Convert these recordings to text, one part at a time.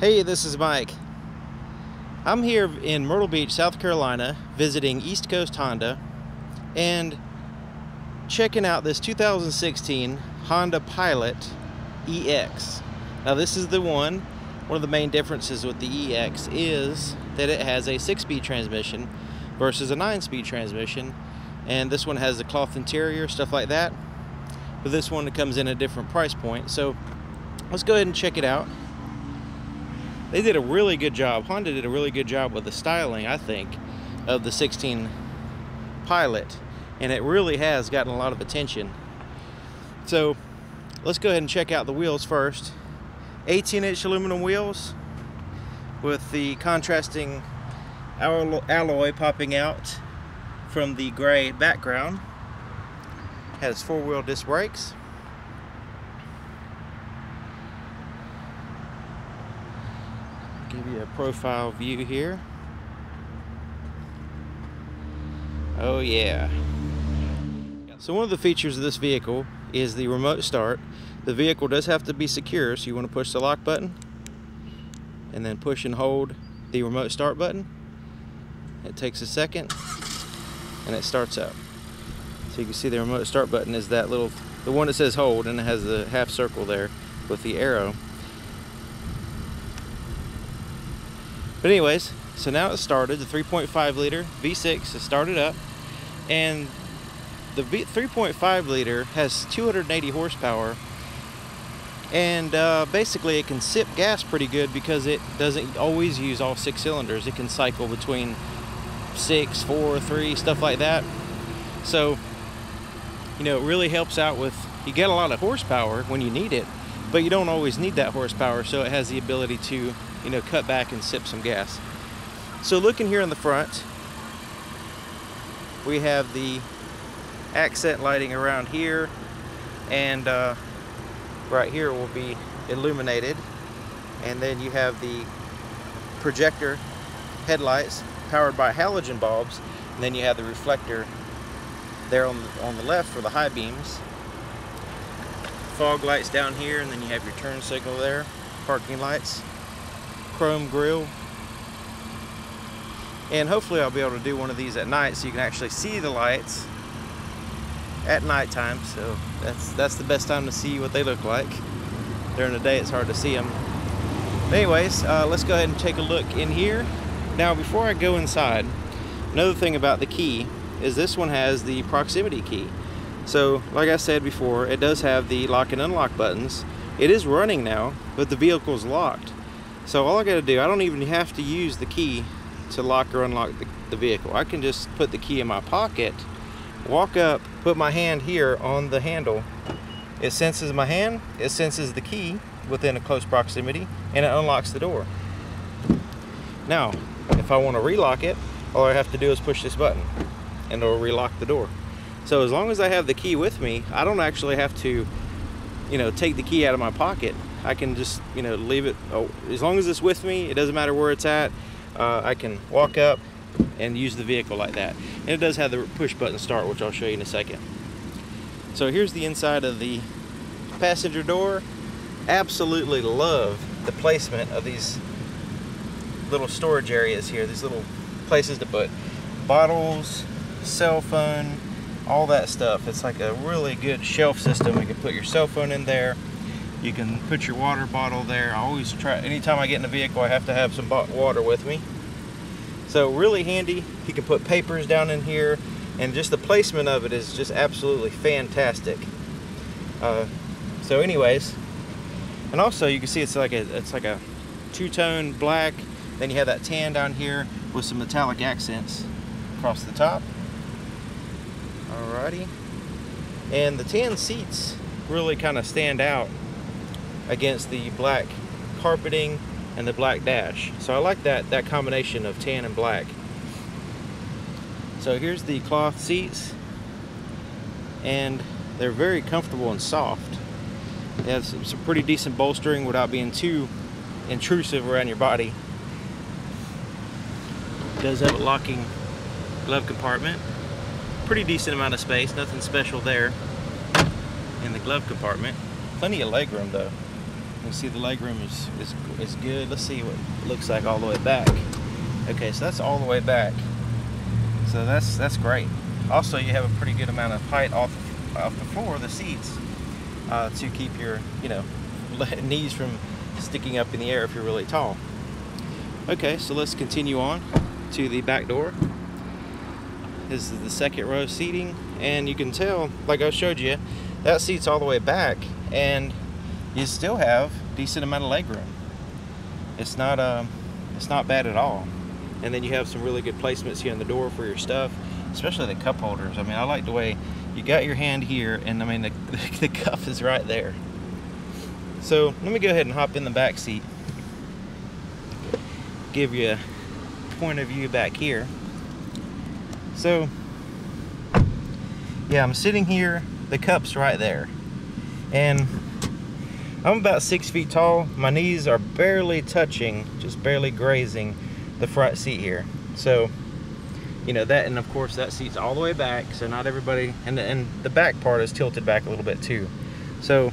Hey, this is Mike. I'm here in Myrtle Beach, South Carolina, visiting East Coast Honda and checking out this 2016 Honda Pilot EX. Now this is the one, one of the main differences with the EX is that it has a six-speed transmission versus a nine-speed transmission and this one has the cloth interior, stuff like that. But this one comes in a different price point. So let's go ahead and check it out they did a really good job. Honda did a really good job with the styling, I think, of the 16 Pilot. And it really has gotten a lot of attention. So let's go ahead and check out the wheels first. 18 inch aluminum wheels with the contrasting alloy popping out from the gray background. Has four wheel disc brakes. Give you a profile view here. Oh yeah. So one of the features of this vehicle is the remote start. The vehicle does have to be secure, so you want to push the lock button and then push and hold the remote start button. It takes a second and it starts up. So you can see the remote start button is that little, the one that says hold and it has the half circle there with the arrow. But anyways, so now it started, the 3.5 liter V6 has started up and the 3.5 liter has 280 horsepower and uh, basically it can sip gas pretty good because it doesn't always use all six cylinders. It can cycle between six, four, three, stuff like that. So, you know, it really helps out with, you get a lot of horsepower when you need it, but you don't always need that horsepower. So it has the ability to you know, cut back and sip some gas. So looking here in the front, we have the accent lighting around here and uh, right here will be illuminated and then you have the projector headlights powered by halogen bulbs and then you have the reflector there on the, on the left for the high beams fog lights down here and then you have your turn signal there parking lights chrome grille. And hopefully I'll be able to do one of these at night so you can actually see the lights at nighttime. So that's that's the best time to see what they look like. During the day it's hard to see them. But anyways, uh, let's go ahead and take a look in here. Now before I go inside, another thing about the key is this one has the proximity key. So like I said before, it does have the lock and unlock buttons. It is running now, but the vehicle's locked. So all I gotta do, I don't even have to use the key to lock or unlock the, the, vehicle. I can just put the key in my pocket, walk up, put my hand here on the handle. It senses my hand, it senses the key within a close proximity, and it unlocks the door. Now, if I wanna relock it, all I have to do is push this button and it'll relock the door. So as long as I have the key with me, I don't actually have to, you know, take the key out of my pocket I can just, you know, leave it, oh, as long as it's with me, it doesn't matter where it's at, uh, I can walk up and use the vehicle like that. And it does have the push button start, which I'll show you in a second. So here's the inside of the passenger door. Absolutely love the placement of these little storage areas here, these little places to put bottles, cell phone, all that stuff. It's like a really good shelf system. You can put your cell phone in there, you can put your water bottle there. I always try, anytime I get in a vehicle, I have to have some water with me. So really handy. You can put papers down in here and just the placement of it is just absolutely fantastic. Uh, so anyways, and also you can see it's like a, it's like a two-tone black. Then you have that tan down here with some metallic accents across the top. Alrighty. And the tan seats really kind of stand out against the black carpeting and the black dash. So I like that, that combination of tan and black. So here's the cloth seats and they're very comfortable and soft. It has some, some pretty decent bolstering without being too intrusive around your body. It does have a locking glove compartment. Pretty decent amount of space, nothing special there in the glove compartment. Plenty of legroom though. You can see the legroom is, is, is good. Let's see what it looks like all the way back. Okay, so that's all the way back. So that's that's great. Also, you have a pretty good amount of height off off the floor of the seats uh, to keep your you know knees from sticking up in the air if you're really tall. Okay, so let's continue on to the back door. This is the second row seating, and you can tell, like I showed you, that seat's all the way back, and you still have decent amount of leg room. It's not um, it's not bad at all. And then you have some really good placements here in the door for your stuff, especially the cup holders. I mean, I like the way you got your hand here, and I mean the the cup is right there. So let me go ahead and hop in the back seat. Give you a point of view back here. So, yeah, I'm sitting here, the cup's right there. And I'm about six feet tall. My knees are barely touching, just barely grazing the front seat here. So, you know, that, and of course that seat's all the way back, so not everybody, and the, and the back part is tilted back a little bit too. So,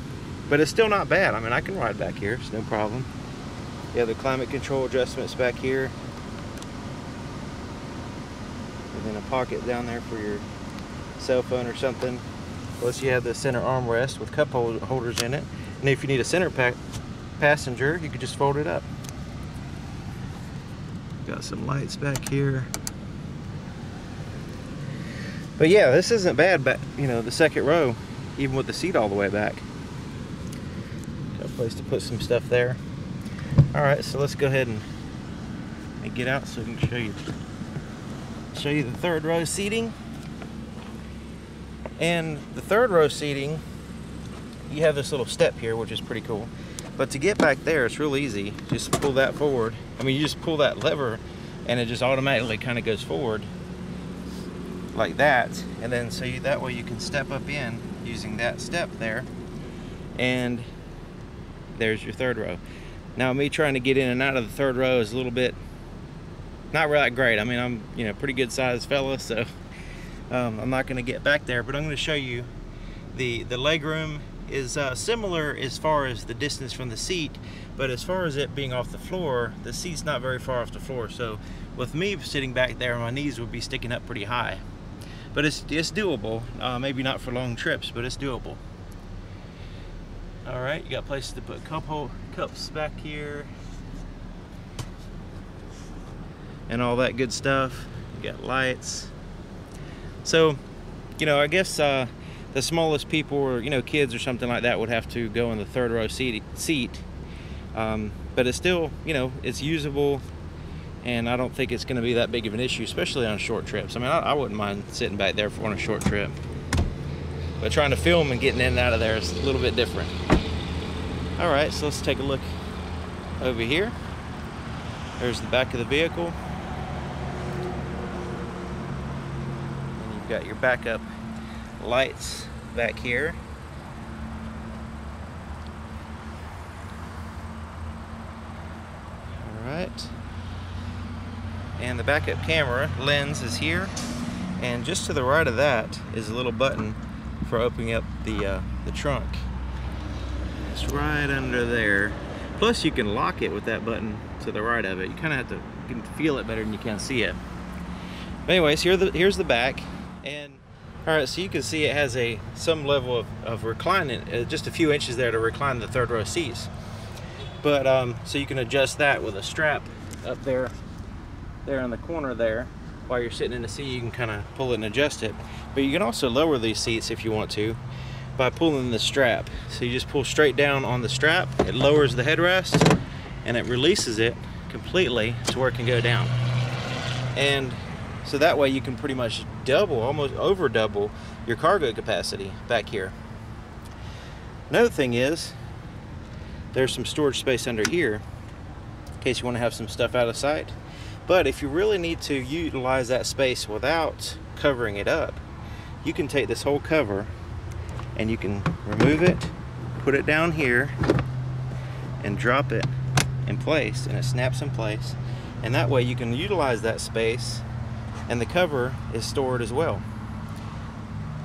but it's still not bad. I mean, I can ride back here, it's no problem. Yeah, the climate control adjustments back here. And a pocket down there for your cell phone or something. Plus you have the center armrest with cup holders in it. And if you need a center pack passenger, you could just fold it up. Got some lights back here. But yeah, this isn't bad, but you know, the second row, even with the seat all the way back. Got a place to put some stuff there. All right, so let's go ahead and, and get out so we can show you show you the third row seating. And the third row seating, you have this little step here, which is pretty cool. But to get back there, it's real easy. Just pull that forward. I mean, you just pull that lever and it just automatically kind of goes forward like that. And then so you, that way you can step up in using that step there. And there's your third row. Now me trying to get in and out of the third row is a little bit not really great. I mean, I'm, you know, pretty good sized fella, so um, I'm not going to get back there, but I'm going to show you the, the leg room is uh, similar as far as the distance from the seat, but as far as it being off the floor, the seat's not very far off the floor. So with me sitting back there, my knees would be sticking up pretty high. But it's, it's doable. Uh, maybe not for long trips, but it's doable. All right, you got places to put cup cups back here and all that good stuff. You got lights. So, you know, I guess uh, the smallest people or, you know, kids or something like that would have to go in the third row seat. seat. Um, but it's still, you know, it's usable and I don't think it's going to be that big of an issue, especially on short trips. I mean, I, I wouldn't mind sitting back there for on a short trip. But trying to film and getting in and out of there is a little bit different. All right, so let's take a look over here. There's the back of the vehicle. You've got your backup lights back here. Alright. And the backup camera lens is here. And just to the right of that is a little button for opening up the, uh, the trunk. It's right under there. Plus you can lock it with that button to the right of it. You kind of have to feel it better than you can see it. But anyways, here the, here's the back. And all right, so you can see it has a some level of, of reclining, uh, just a few inches there to recline the third row seats. But um, so you can adjust that with a strap up there, there in the corner there. While you're sitting in the seat, you can kind of pull it and adjust it. But you can also lower these seats if you want to by pulling the strap. So you just pull straight down on the strap, it lowers the headrest, and it releases it completely to where it can go down. And so that way you can pretty much double, almost over double your cargo capacity back here. Another thing is, there's some storage space under here in case you want to have some stuff out of sight. But if you really need to utilize that space without covering it up, you can take this whole cover and you can remove it, put it down here, and drop it in place, and it snaps in place. And that way you can utilize that space and the cover is stored as well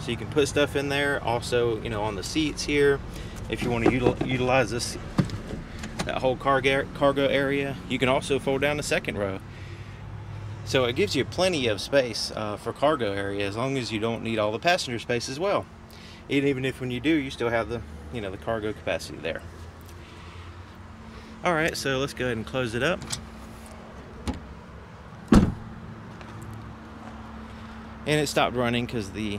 so you can put stuff in there also you know on the seats here if you want to util utilize this that whole cargo cargo area. You can also fold down the second row. So it gives you plenty of space uh, for cargo area as long as you don't need all the passenger space as well. And even if when you do, you still have the, you know, the cargo capacity there. All right, so let's go ahead and close it up. And it stopped running because the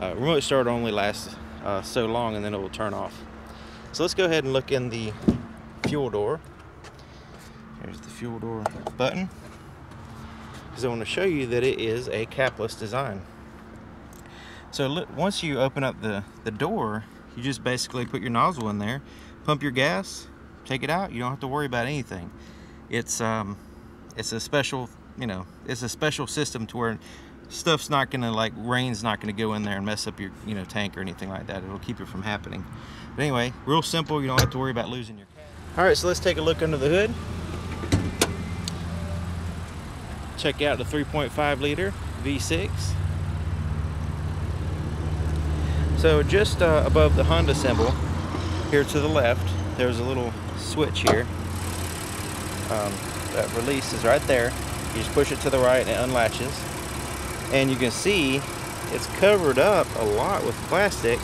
uh, remote start only lasts uh, so long and then it will turn off. So let's go ahead and look in the fuel door. here's the fuel door button. Because I want to show you that it is a capless design. So once you open up the, the door, you just basically put your nozzle in there, pump your gas, take it out. You don't have to worry about anything. It's um, it's a special, you know, it's a special system to where stuff's not gonna like rain's not gonna go in there and mess up your you know tank or anything like that. It'll keep it from happening. But anyway, real simple. You don't have to worry about losing your. All right, so let's take a look under the hood. Check out the 3.5 liter V6. So just uh, above the Honda symbol, here to the left, there's a little switch here. Um, that release is right there. You just push it to the right and it unlatches. And you can see it's covered up a lot with plastic,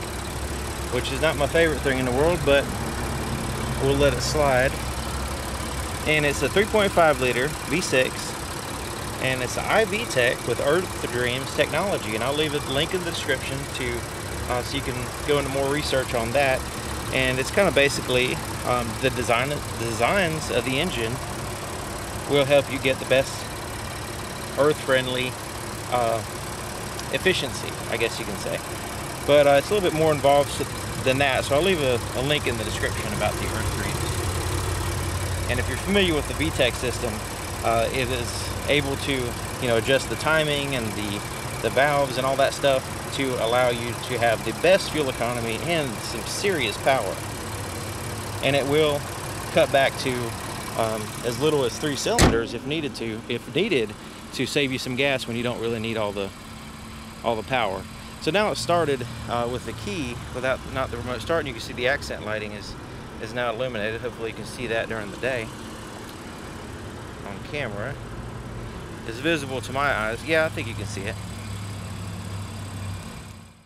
which is not my favorite thing in the world, but we'll let it slide. And it's a 3.5 liter V6 and it's an iVTEC with Earth Dreams technology and I'll leave a link in the description to uh, so you can go into more research on that and it's kind of basically um, the design designs of the engine will help you get the best earth-friendly uh, efficiency I guess you can say. But uh, it's a little bit more involved than that so I'll leave a, a link in the description about the Earth Dreams and if you're familiar with the VTEC system uh, it is able to you know adjust the timing and the the valves and all that stuff to allow you to have the best fuel economy and some serious power. And it will cut back to um, as little as three cylinders if needed to if needed to save you some gas when you don't really need all the all the power so now it started uh, with the key without not the remote start and you can see the accent lighting is is now illuminated hopefully you can see that during the day on camera is visible to my eyes. Yeah, I think you can see it.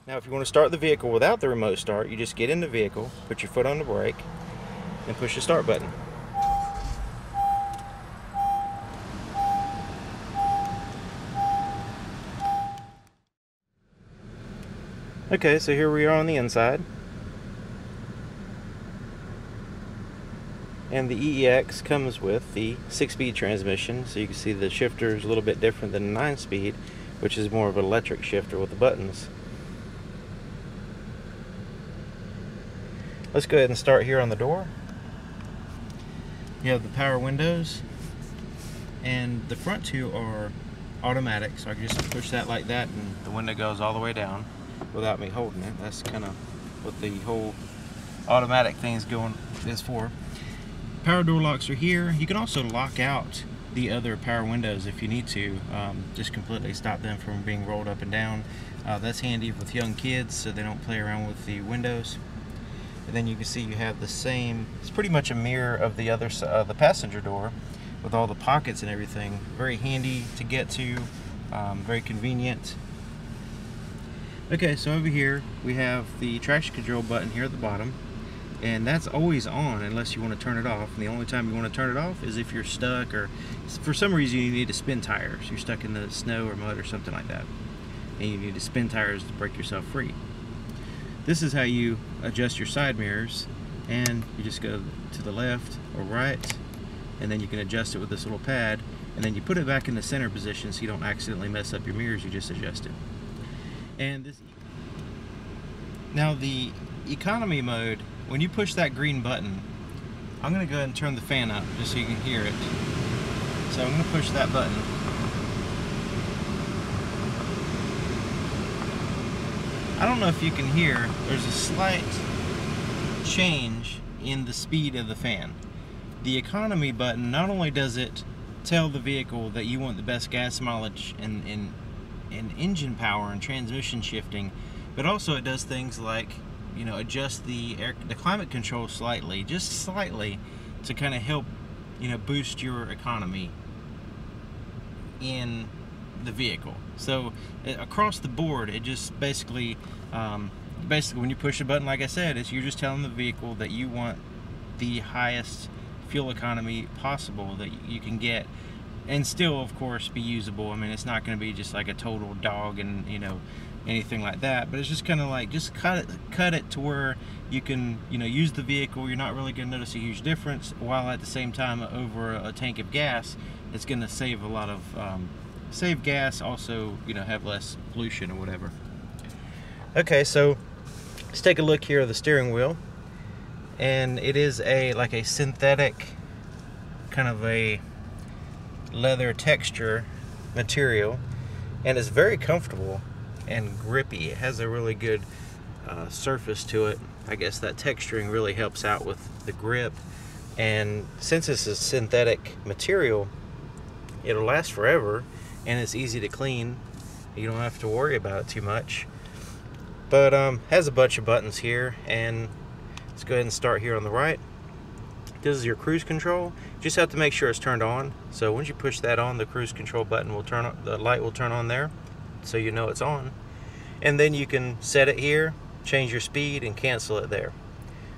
Now if you want to start the vehicle without the remote start, you just get in the vehicle, put your foot on the brake, and push the start button. Okay, so here we are on the inside. and the EEX comes with the six-speed transmission so you can see the shifter is a little bit different than the nine-speed which is more of an electric shifter with the buttons. Let's go ahead and start here on the door. You have the power windows and the front two are automatic so I can just push that like that and the window goes all the way down without me holding it that's kind of what the whole automatic thing is going is for power door locks are here. You can also lock out the other power windows if you need to. Um, just completely stop them from being rolled up and down. Uh, that's handy with young kids so they don't play around with the windows. And then you can see you have the same, it's pretty much a mirror of the other uh, the passenger door with all the pockets and everything. Very handy to get to, um, very convenient. Okay, so over here we have the traction control button here at the bottom and that's always on unless you want to turn it off and the only time you want to turn it off is if you're stuck or for some reason you need to spin tires. You're stuck in the snow or mud or something like that and you need to spin tires to break yourself free. This is how you adjust your side mirrors and you just go to the left or right and then you can adjust it with this little pad and then you put it back in the center position so you don't accidentally mess up your mirrors you just adjust it and this now the economy mode when you push that green button, I'm going to go ahead and turn the fan up just so you can hear it. So I'm to push that button. I don't know if you can hear, there's a slight change in the speed of the fan. The economy button, not only does it tell the vehicle that you want the best gas mileage and, and, and engine power and transmission shifting, but also it does things like you know adjust the air the climate control slightly, just slightly, to kind of help you know boost your economy in the vehicle. So across the board, it just basically um, basically when you push a button, like I said, it's you're just telling the vehicle that you want the highest fuel economy possible that you can get and still of course be usable. I mean it's not going to be just like a total dog and you know anything like that but it's just kind of like just cut it cut it to where you can you know use the vehicle. You're not really going to notice a huge difference while at the same time over a tank of gas it's going to save a lot of um, save gas also you know have less pollution or whatever. Okay so let's take a look here at the steering wheel and it is a like a synthetic kind of a leather texture material and it's very comfortable and grippy. It has a really good uh, surface to it. I guess that texturing really helps out with the grip. And since it's a synthetic material, it'll last forever and it's easy to clean. You don't have to worry about it too much. But um, has a bunch of buttons here and let's go ahead and start here on the right. This is your cruise control. You just have to make sure it's turned on. So once you push that on, the cruise control button will turn on, the light will turn on there so you know it's on. And then you can set it here, change your speed, and cancel it there.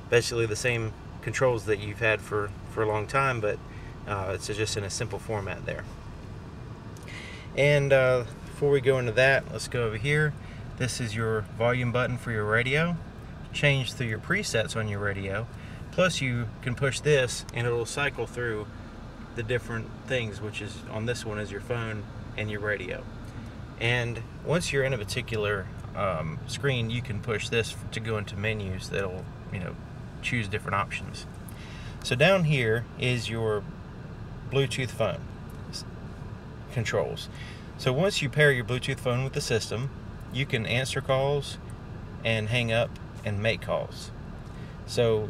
Basically the same controls that you've had for, for a long time, but uh, it's just in a simple format there. And uh, before we go into that, let's go over here. This is your volume button for your radio. Change through your presets on your radio. Plus you can push this and it'll cycle through the different things, which is on this one is your phone and your radio. And once you're in a particular um, screen, you can push this to go into menus that'll, you know, choose different options. So down here is your Bluetooth phone controls. So once you pair your Bluetooth phone with the system, you can answer calls and hang up and make calls. So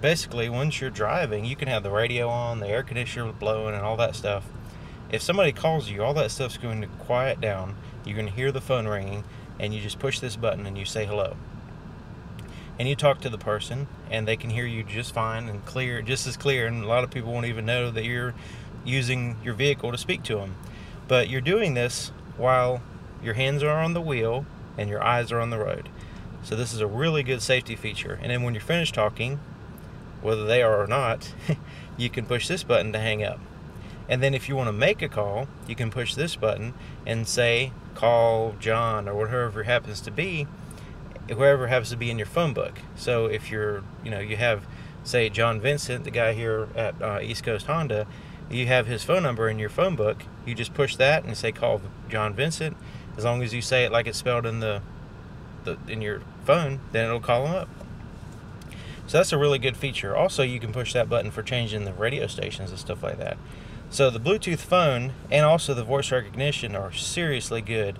basically once you're driving you can have the radio on the air conditioner blowing and all that stuff. If somebody calls you all that stuff's going to quiet down. You're going to hear the phone ringing and you just push this button and you say hello. And you talk to the person and they can hear you just fine and clear just as clear and a lot of people won't even know that you're using your vehicle to speak to them but you're doing this while your hands are on the wheel and your eyes are on the road. So this is a really good safety feature. And then when you're finished talking whether they are or not, you can push this button to hang up. And then if you want to make a call, you can push this button and say, call John or whatever happens to be, whoever happens to be in your phone book. So if you're, you know, you have, say, John Vincent, the guy here at uh, East Coast Honda, you have his phone number in your phone book. You just push that and say, call John Vincent. As long as you say it like it's spelled in the, the in your phone, then it'll call him up. So that's a really good feature. Also, you can push that button for changing the radio stations and stuff like that. So the Bluetooth phone and also the voice recognition are seriously good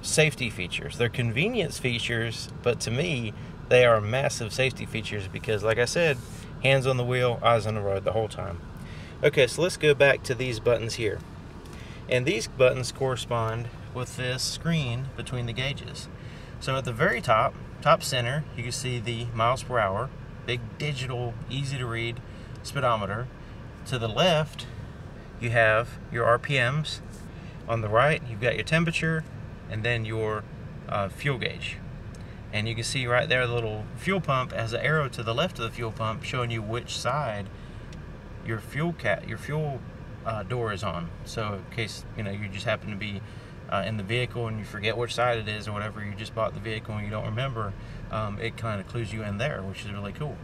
safety features. They're convenience features, but to me, they are massive safety features because, like I said, hands on the wheel, eyes on the road the whole time. Okay, so let's go back to these buttons here. And these buttons correspond with this screen between the gauges. So at the very top, top center, you can see the miles per hour, big digital, easy to read speedometer. To the left, you have your RPMs. On the right, you've got your temperature and then your uh, fuel gauge. And you can see right there the little fuel pump has an arrow to the left of the fuel pump showing you which side your fuel cat, your fuel uh, door is on. So in case you know you just happen to be uh, in the vehicle and you forget which side it is or whatever, you just bought the vehicle and you don't remember, um, it kind of clues you in there, which is really cool.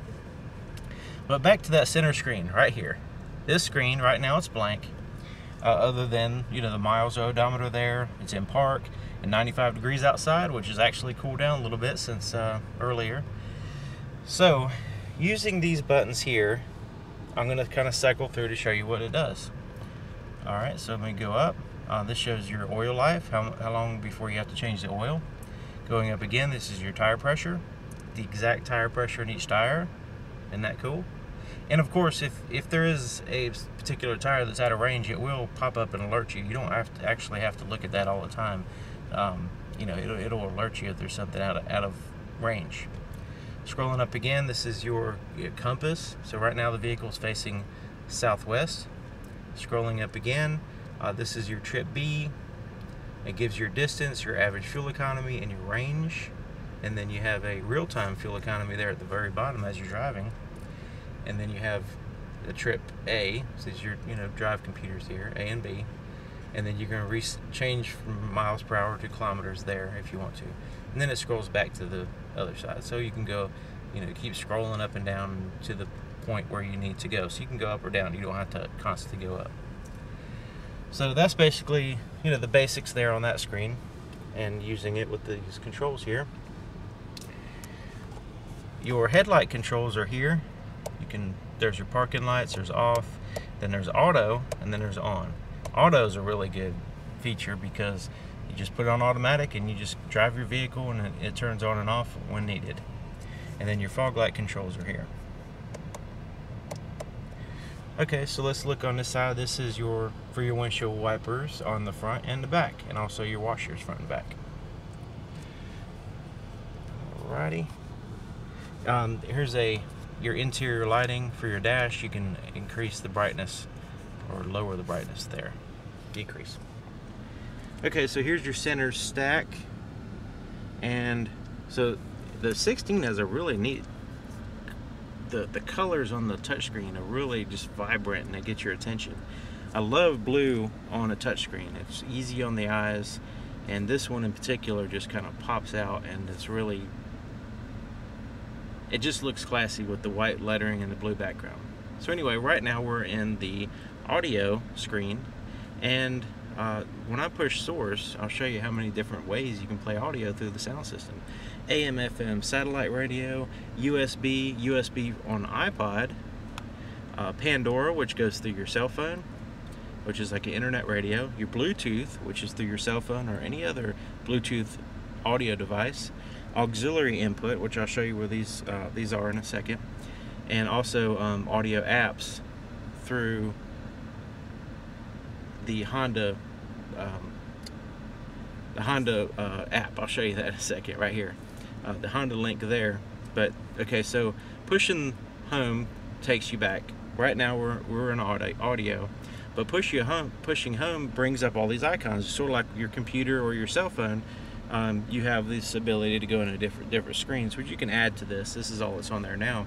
But back to that center screen right here. This screen right now it's blank. Uh, other than you know the miles odometer there, it's in park and 95 degrees outside, which is actually cooled down a little bit since uh, earlier. So using these buttons here, I'm going to kind of cycle through to show you what it does. All right, so let me go up. Uh, this shows your oil life, how, how long before you have to change the oil. Going up again, this is your tire pressure, the exact tire pressure in each tire. Isn't that cool? And of course, if, if there is a particular tire that's out of range, it will pop up and alert you. You don't have to actually have to look at that all the time. Um, you know, it'll, it'll alert you if there's something out of, out of range. Scrolling up again, this is your, your compass. So right now the vehicle is facing southwest. Scrolling up again, uh, this is your trip B. It gives your distance, your average fuel economy, and your range. And then you have a real-time fuel economy there at the very bottom as you're driving. And then you have the trip A, so your you know drive computers here, A and B. And then you're going to change from miles per hour to kilometers there if you want to. And then it scrolls back to the other side. So you can go, you know, keep scrolling up and down to the point where you need to go. So you can go up or down. You don't have to constantly go up. So that's basically, you know, the basics there on that screen and using it with these controls here. Your headlight controls are here. You can, there's your parking lights, there's off, then there's auto, and then there's on. Auto is a really good feature because you just put it on automatic and you just drive your vehicle and it, it turns on and off when needed. And then your fog light controls are here. Okay, so let's look on this side. This is your for your windshield wipers on the front and the back, and also your washers front and back. Alrighty. Um, here's a your interior lighting for your dash. You can increase the brightness or lower the brightness there. Decrease. Okay, so here's your center stack. And so the 16 has a really neat the, the colors on the touchscreen are really just vibrant and they get your attention. I love blue on a touchscreen. It's easy on the eyes and this one in particular just kind of pops out and it's really it just looks classy with the white lettering and the blue background. So anyway, right now we're in the audio screen and uh, when I push source, I'll show you how many different ways you can play audio through the sound system. AM, FM, satellite radio, USB, USB on iPod, uh, Pandora, which goes through your cell phone, which is like an internet radio, your Bluetooth, which is through your cell phone or any other Bluetooth audio device, auxiliary input, which I'll show you where these uh, these are in a second, and also um, audio apps through the Honda um, the Honda uh, app. I'll show you that in a second right here. Uh, the Honda link there. But okay, so pushing home takes you back. Right now we're we're in audio, but push you home, pushing home brings up all these icons, sort of like your computer or your cell phone. Um, you have this ability to go into different different screens, which you can add to this. This is all that's on there now.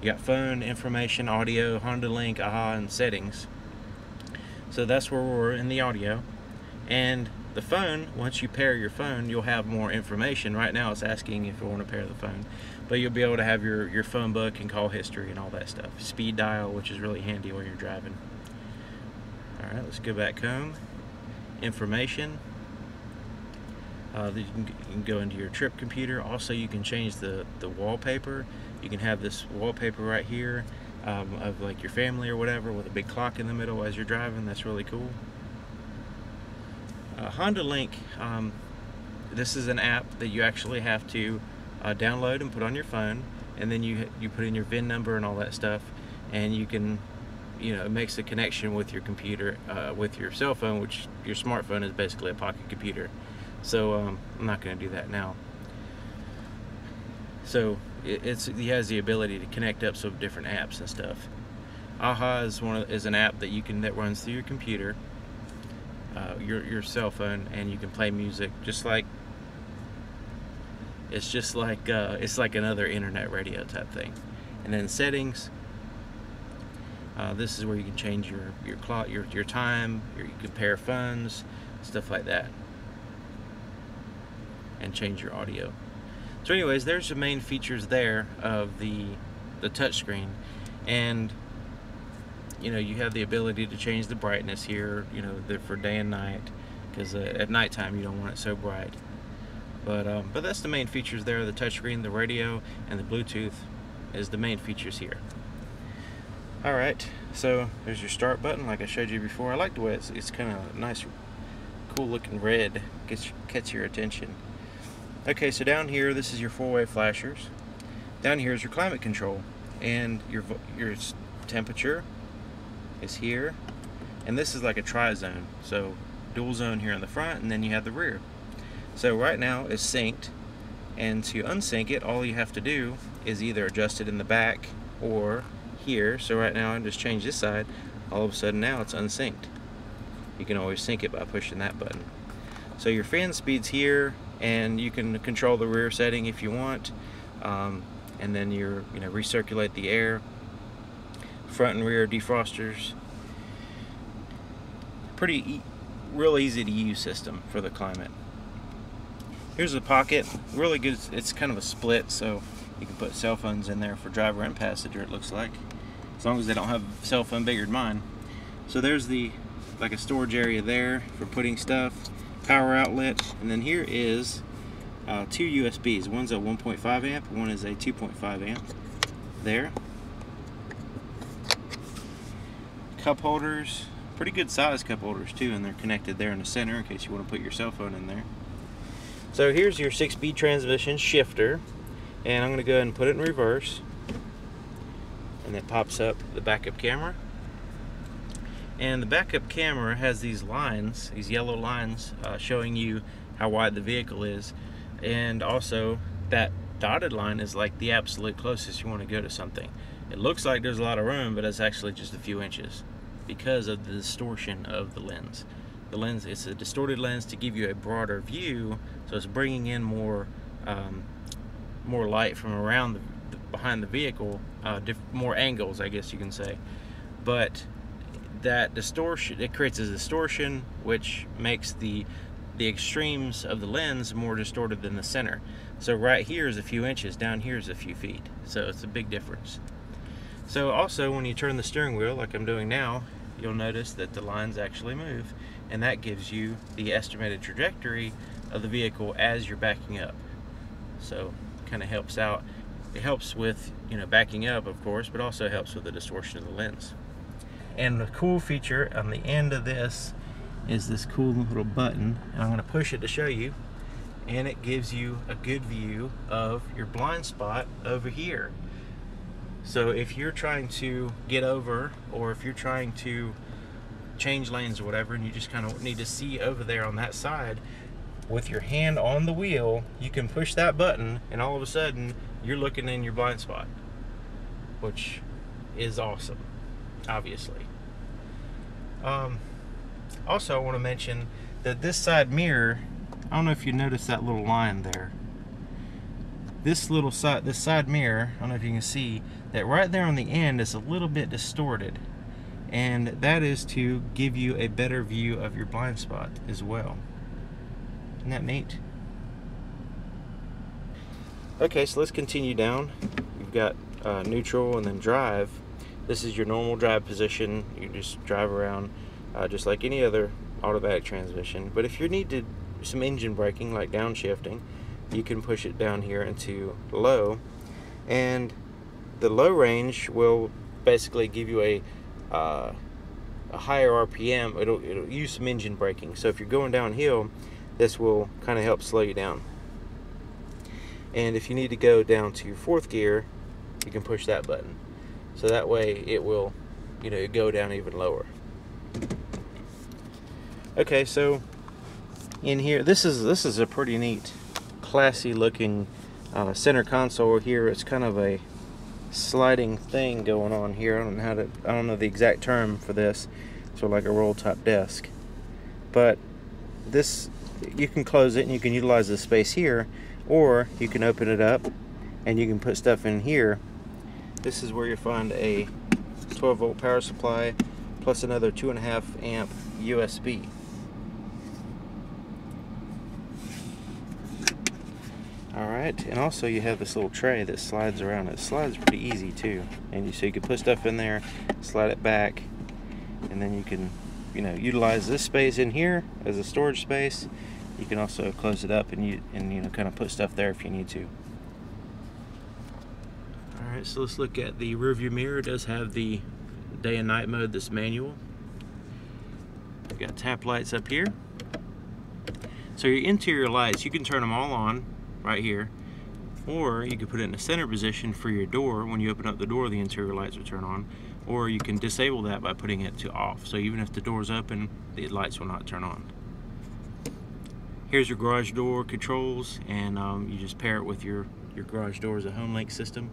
You got phone, information, audio, Honda Link, AHA, and settings. So that's where we're in the audio. And the phone, once you pair your phone, you'll have more information. Right now it's asking if you want to pair the phone. But you'll be able to have your, your phone book and call history and all that stuff. Speed dial, which is really handy when you're driving. Alright, let's go back home. Information. Uh, you, can, you, can, go into your trip computer. Also, you can change the, the wallpaper. You can have this wallpaper right here um, of like your family or whatever with a big clock in the middle as you're driving. That's really cool. Uh, Honda Link, um, this is an app that you actually have to uh, download and put on your phone, and then you you put in your VIN number and all that stuff, and you can, you know, it makes a connection with your computer, uh, with your cell phone, which your smartphone is basically a pocket computer. So um, I'm not going to do that now. So it, it's it has the ability to connect up some different apps and stuff. AHA is one of, is an app that you can that runs through your computer, uh, your your cell phone, and you can play music just like it's just like uh, it's like another internet radio type thing. And then settings. Uh, this is where you can change your your clock, your your time. Your, you can pair phones, stuff like that, and change your audio. So anyways, there's the main features there of the the touchscreen, and you know you have the ability to change the brightness here, you know, for day and night, because uh, at nighttime you don't want it so bright. But um, but that's the main features there: the touchscreen, the radio, and the Bluetooth is the main features here. All right, so there's your start button, like I showed you before. I like the way it's, it's kind of nice, cool looking red, gets catch your attention. Okay, so down here, this is your four-way flashers. Down here is your climate control, and your your temperature is here, and this is like a tri-zone. So dual zone here in the front, and then you have the rear. So right now it's synced, And to unsync it, all you have to do is either adjust it in the back or here. So right now I just change this side. All of a sudden now it's unsynced. You can always sync it by pushing that button. So your fan speed's here and you can control the rear setting if you want. Um, and then you're you know recirculate the air front and rear defrosters pretty e real easy to use system for the climate here's a pocket really good it's kind of a split so you can put cell phones in there for driver and passenger it looks like as long as they don't have cell phone bigger than mine so there's the like a storage area there for putting stuff power outlet and then here is uh, two USBs. One's a 1.5 amp, one is a 2.5 amp. There. Cup holders, pretty good size cup holders too, and they're connected there in the center in case you want to put your cell phone in there. So here's your six-speed transmission shifter, and I'm going to go ahead and put it in reverse. And it pops up the backup camera. And the backup camera has these lines, these yellow lines, uh, showing you how wide the vehicle is and also that dotted line is like the absolute closest you want to go to something. It looks like there's a lot of room, but it's actually just a few inches because of the distortion of the lens. The lens, it's a distorted lens to give you a broader view, so it's bringing in more um, more light from around the, the behind the vehicle, uh, more angles, I guess you can say. But that distortion, it creates a distortion which makes the the extremes of the lens more distorted than the center. So right here is a few inches, down here is a few feet. So it's a big difference. So also when you turn the steering wheel like I'm doing now, you'll notice that the lines actually move and that gives you the estimated trajectory of the vehicle as you're backing up. So kind of helps out. It helps with, you know, backing up of course, but also helps with the distortion of the lens. And the cool feature on the end of this is this cool little button and I'm going to push it to show you and it gives you a good view of your blind spot over here so if you're trying to get over or if you're trying to change lanes or whatever and you just kind of need to see over there on that side with your hand on the wheel you can push that button and all of a sudden you're looking in your blind spot which is awesome obviously um, also, I want to mention that this side mirror, I don't know if you noticed that little line there. This little side, this side mirror, I don't know if you can see, that right there on the end is a little bit distorted. And that is to give you a better view of your blind spot as well. Isn't that neat? Okay, so let's continue down. You've got uh, neutral and then drive. This is your normal drive position. You just drive around uh, just like any other automatic transmission. But if you need to some engine braking, like downshifting, you can push it down here into low, and the low range will basically give you a uh, a higher RPM. It'll it'll use some engine braking. So if you're going downhill, this will kind of help slow you down. And if you need to go down to your fourth gear, you can push that button. So that way it will, you know, go down even lower. Okay, so in here, this is this is a pretty neat, classy looking uh, center console here. It's kind of a sliding thing going on here. I don't know how to, I don't know the exact term for this. So like a roll top desk, but this you can close it and you can utilize the space here, or you can open it up and you can put stuff in here. This is where you find a 12 volt power supply plus another two and a half amp USB. Alright, and also you have this little tray that slides around. It slides pretty easy too. And you, so you can put stuff in there, slide it back, and then you can, you know, utilize this space in here as a storage space. You can also close it up and you and you know kind of put stuff there if you need to. Alright, so let's look at the rear view mirror. It does have the day and night mode that's manual. We've got tap lights up here. So your interior lights, you can turn them all on right here. Or you could put it in the center position for your door. When you open up the door, the interior lights will turn on. Or you can disable that by putting it to off. So even if the door's open, the lights will not turn on. here's your garage door controls and um, you just pair it with your your garage door as a HomeLink system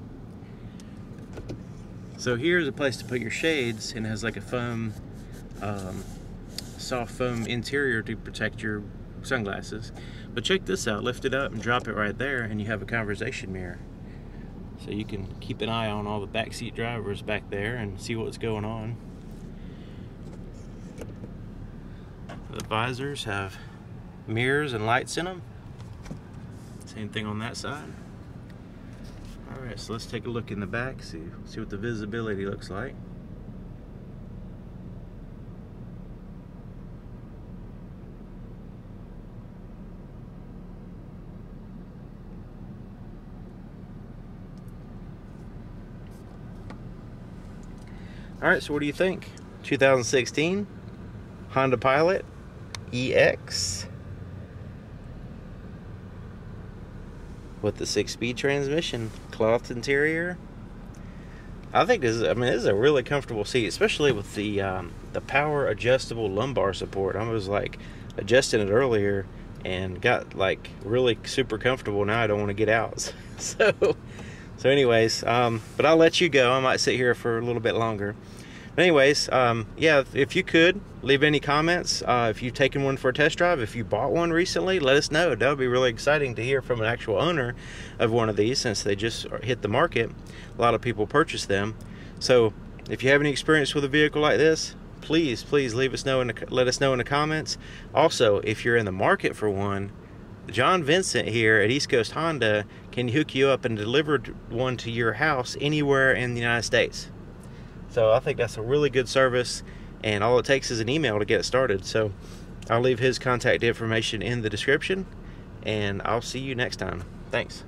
so here's a place to put your shades and it has like a foam um, soft foam interior to protect your sunglasses but check this out lift it up and drop it right there and you have a conversation mirror so you can keep an eye on all the backseat drivers back there and see what's going on the visors have mirrors and lights in them. Same thing on that side. All right, so let's take a look in the back, see, see what the visibility looks like. All right, so what do you think? 2016 Honda Pilot EX with the six-speed transmission, cloth interior. I think this is, I mean, this is a really comfortable seat, especially with the um, the power adjustable lumbar support. I was like adjusting it earlier and got like really super comfortable. Now I don't want to get out. so, so anyways, um, but I'll let you go. I might sit here for a little bit longer anyways, um, yeah, if you could leave any comments, uh, if you've taken one for a test drive, if you bought one recently, let us know. That would be really exciting to hear from an actual owner of one of these since they just hit the market. A lot of people purchase them. So if you have any experience with a vehicle like this, please, please leave us know and let us know in the comments. Also, if you're in the market for one, John Vincent here at East Coast Honda can hook you up and deliver one to your house anywhere in the United States. So I think that's a really good service, and all it takes is an email to get it started. So I'll leave his contact information in the description, and I'll see you next time. Thanks.